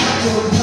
Don't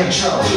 Did you